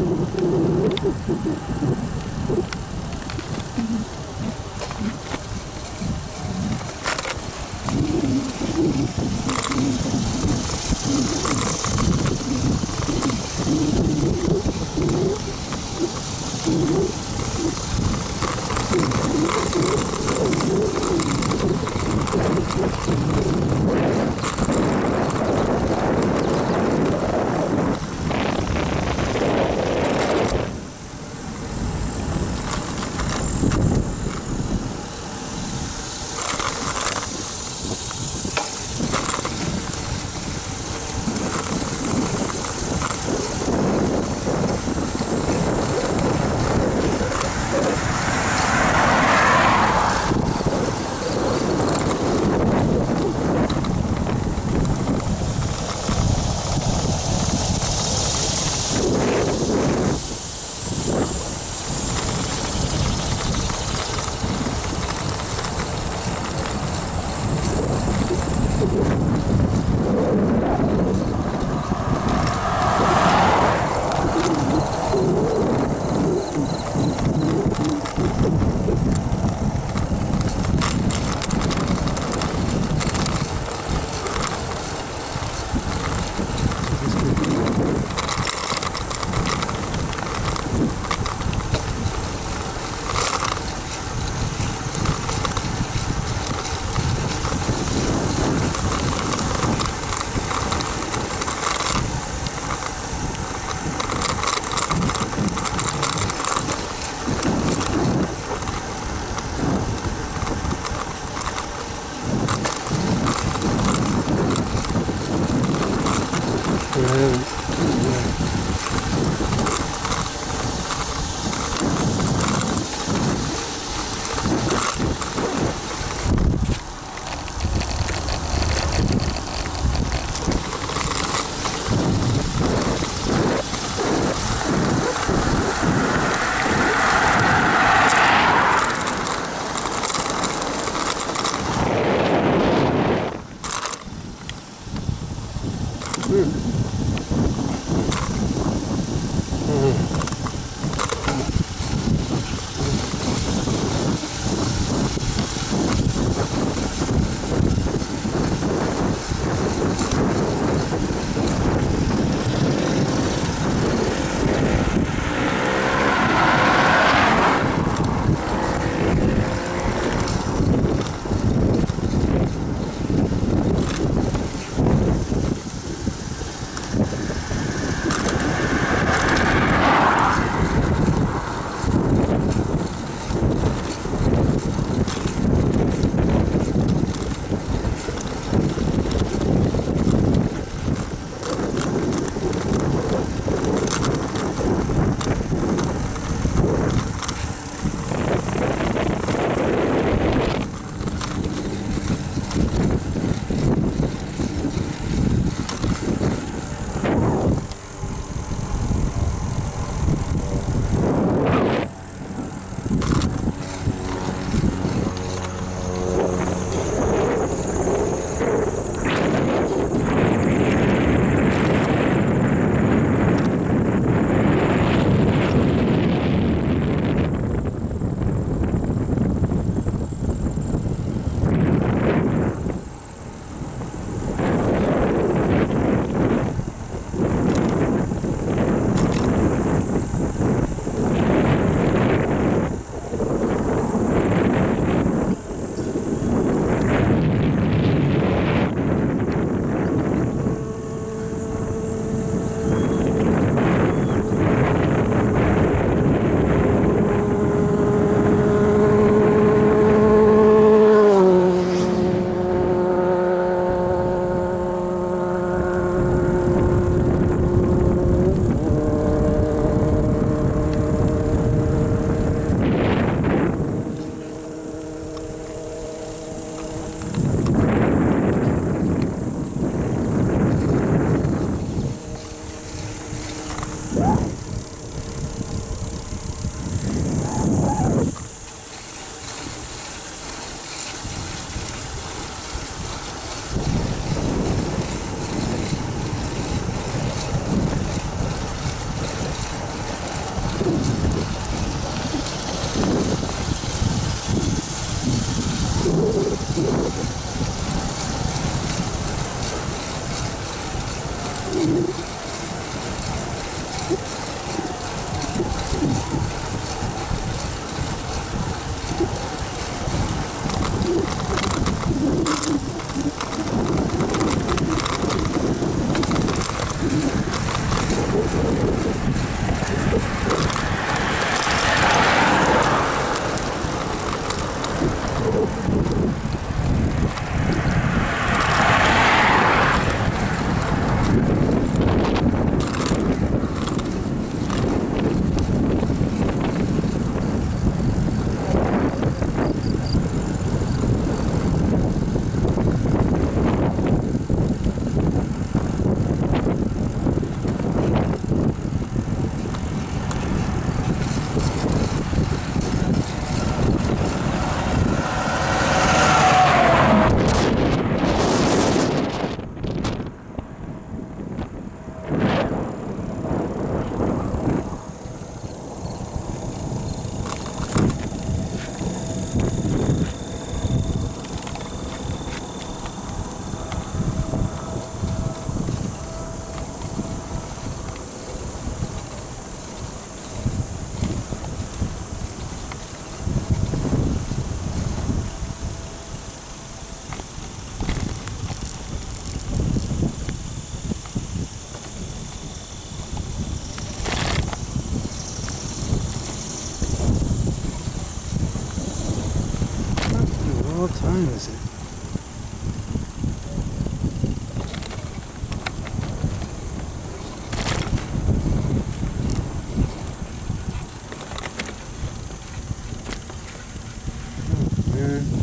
Thank you. What time is it? Oh, man.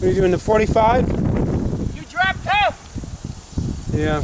What are you doing, the 45? You dropped out! Yeah.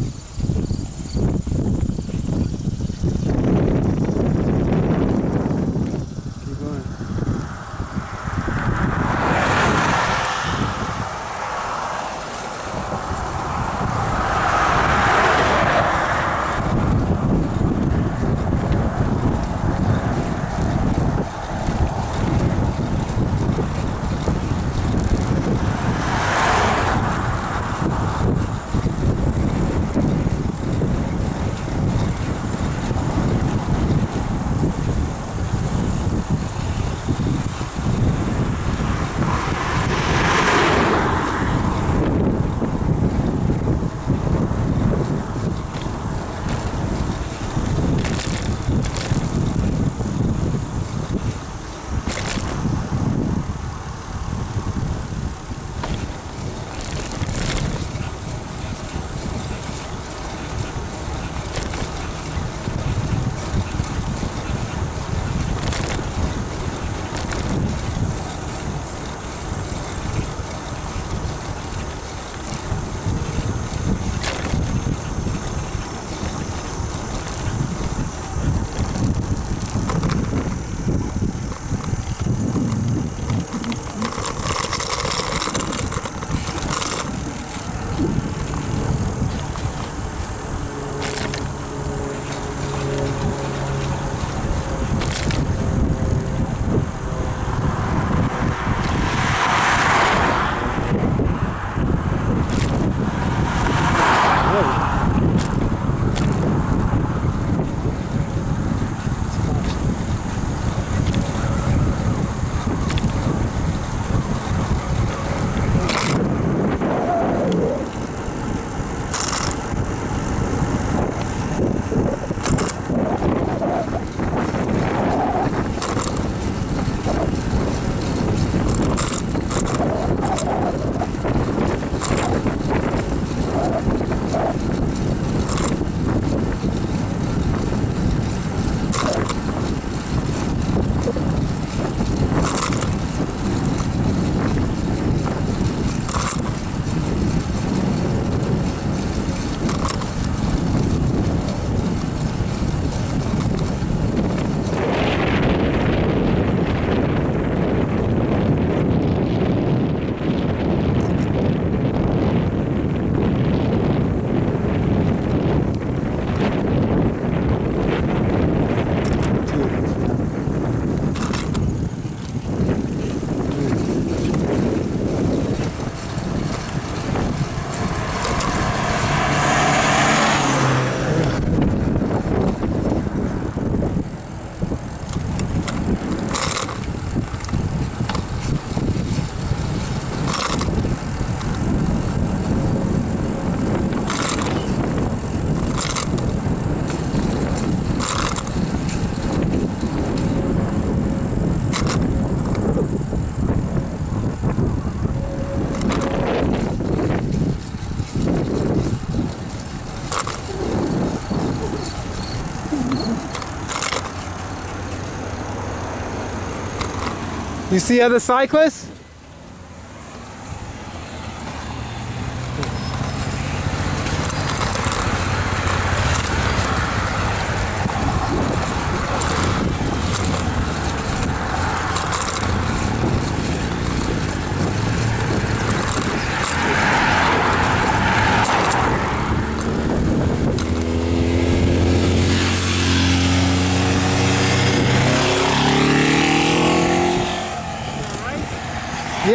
You see other cyclists?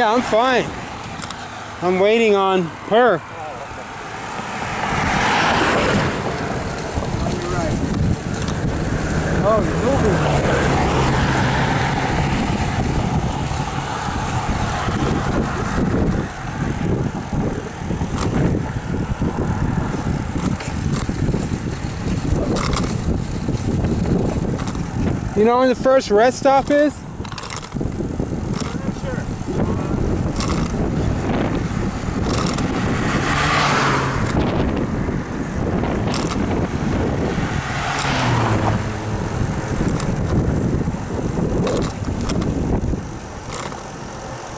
Yeah, I'm fine. I'm waiting on her. Oh, you're moving. You know where the first rest stop is?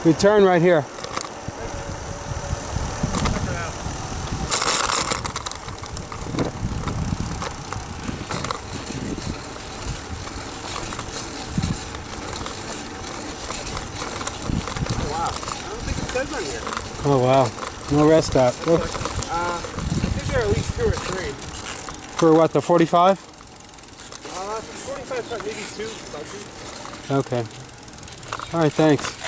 We turn right here. Wow. I don't think it says on here. Oh wow. No rest stop. Oh, Uh, I think there are at least two or three. for what, the 45? Uh, 45, maybe two. Okay. All right, thanks.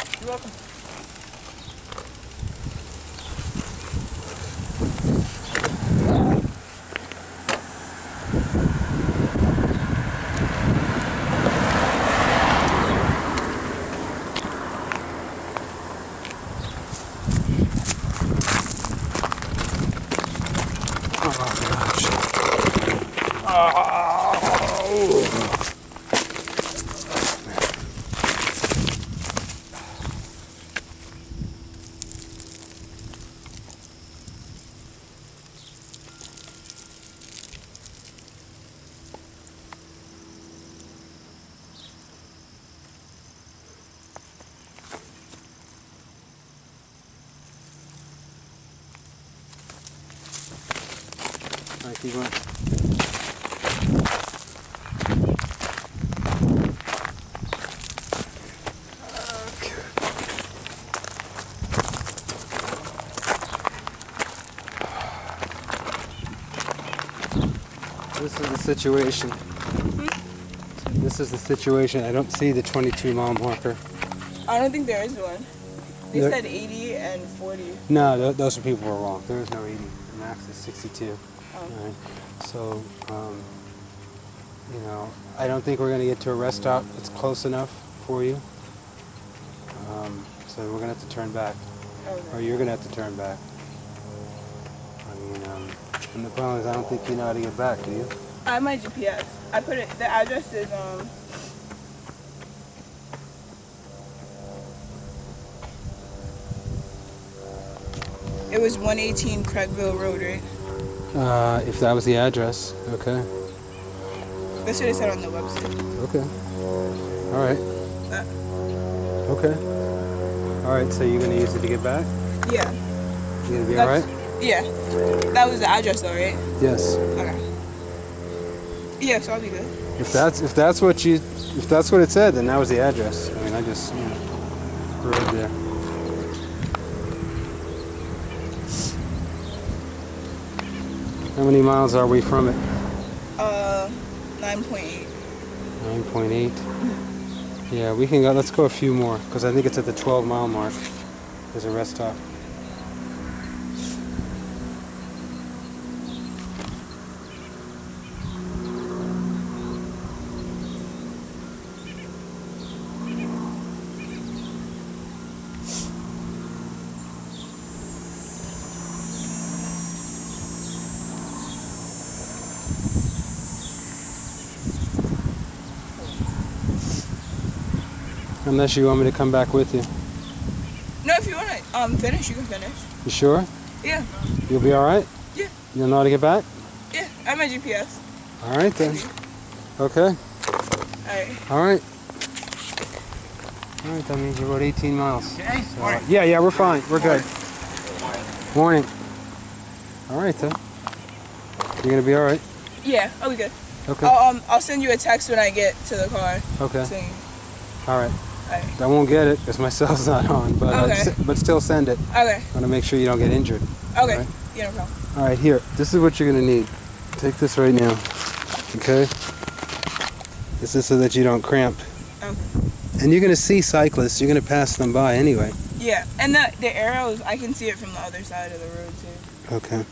Oh, All right, keep going. This is the situation. This is the situation. I don't see the 22 mile marker. I don't think there is one. They There- said 80 and 40. No, th- those are people were wrong. There is no 80. The max is 62. Oh. So, um, you know, I don't think we're going to get to a rest stop that's close enough for you. Um, so we're going to have to turn back. Or you're going to have to turn back. And the problem is I don't think you know how to get back, do you? I have my GPS. I put it, the address is, um, it was 118 Craigville Road, right? Uh, if that was the address. Okay. That's what it said on the website. Okay. All right. Uh, Okay. All right, so you're going to use it to get back? yeah. You going to be all right? Yeah. That was the address though, right? Yes. Okay. Yeah, so I'll be good. If that's if that's what you if that's what it said, then that was the address. I mean, I just you know, rode there. How many miles are we from it? Uh, 9.8. Nine point eight. Yeah, we can go. Let's go a few more because I think it's at the 12 mile mark. There's a rest stop. Unless you want me to come back with you. No, if you want to um, finish, you can finish. You sure? Yeah. You'll be all right? Yeah. You'll know how to get back? Yeah, I'm my GPS. All right then. Okay. Alright. All right. All right, that means you rode 18 miles. Okay. So, uh, yeah, yeah, we're fine. We're good. Morning. All right, then. You're gonna be all right. Yeah, I'll be good. Okay. I'll, um, I'll send you a text when I get to the car. Okay. Saying, All right. I won't get it because my cell's not on, but Okay. s- but still send it. Okay. I want to make sure you don't get injured. Okay. Alright. Yeah, no problem. All right, here. This is what you're gonna need. Take this right now. Okay. This is so that you don't cramp. Okay. And you're gonna see cyclists. You're gonna pass them by anyway. Yeah, and the the arrows, I can see it from the other side of the road too. Okay.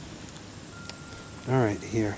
All right, here.